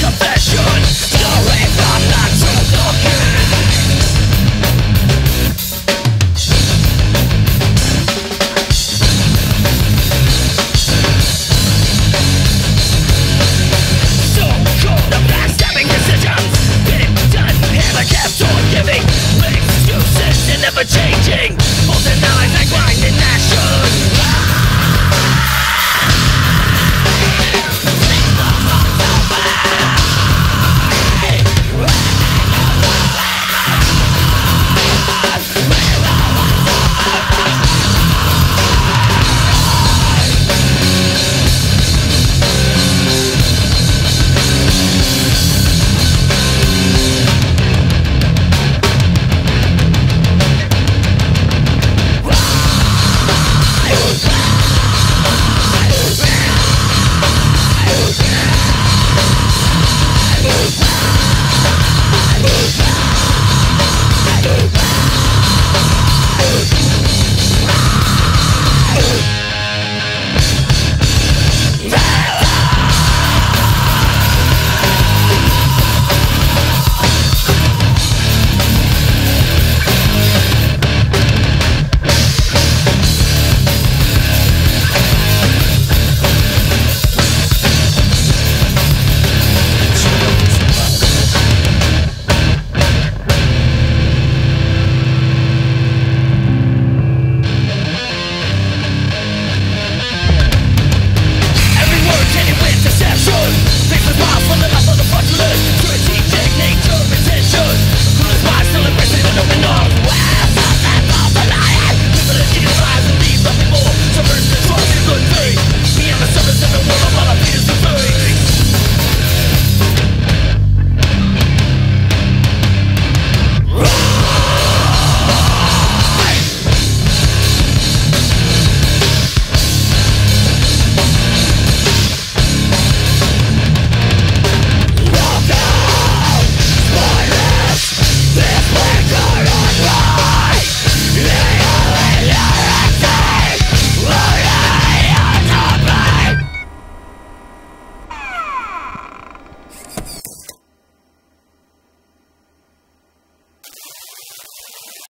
confession